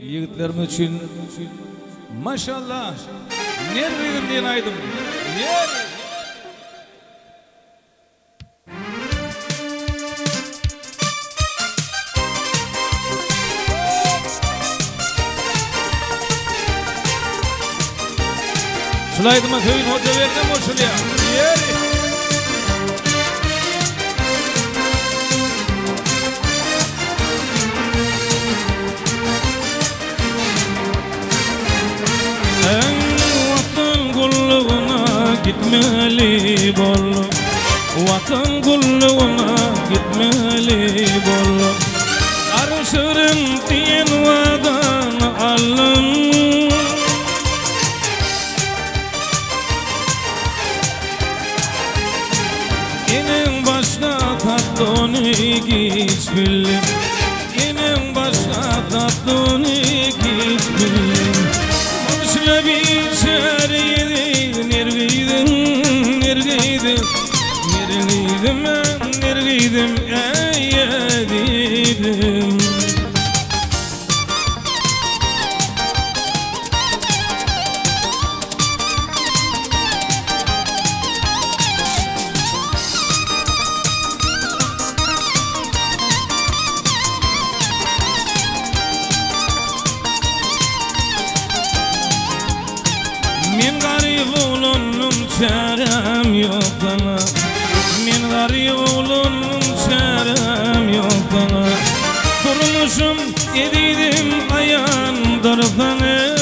Yigitlerim için maşallah nerviydim diyen aydım. Ner. Şulaydıma köyün hoca verdim o şuraya. Yer. Gitmeli bol Vatan kulluğuna gitmeli bol Arşırım diyen vadan alın. Inin başka tatlını hiç bildim Inin başka tatlını hiç bildim Nergiydim ben, nergiydim Ey yedim garip oğlunum çarem yok bana. Men garip oğlunum çarem yok bana. Durmuşum ediydim ayağın darfanı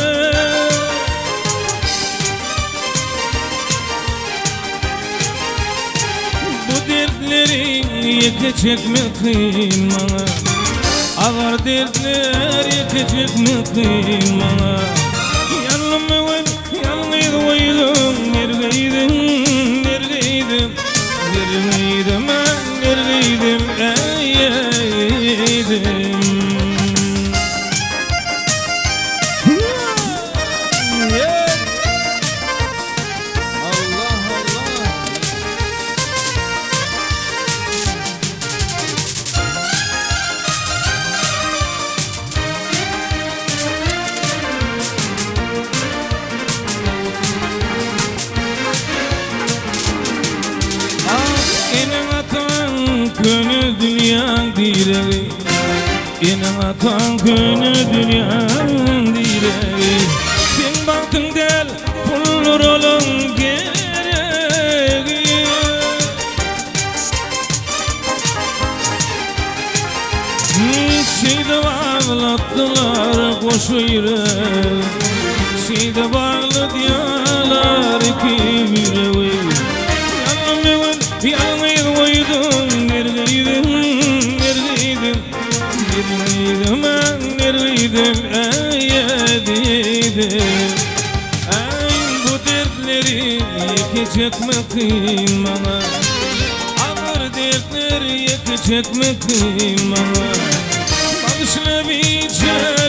Bu dertleri yekecek mi kıyın bana Ağır dertler yekecek mi kıyın bana Yanımı oydum Neredeydim, neredeydim Neredeydim ben, neredeydim Eydim dünya direği Inin atan könü dünya direği. Sen baktın del pulur olun gereği. Şeyde bağlattılar koşu yürek Şeyde bağlı diyorlar kim yekecek mi kıyın bana? Ağır dertler yekecek mi kıyın bana? Başına bir çare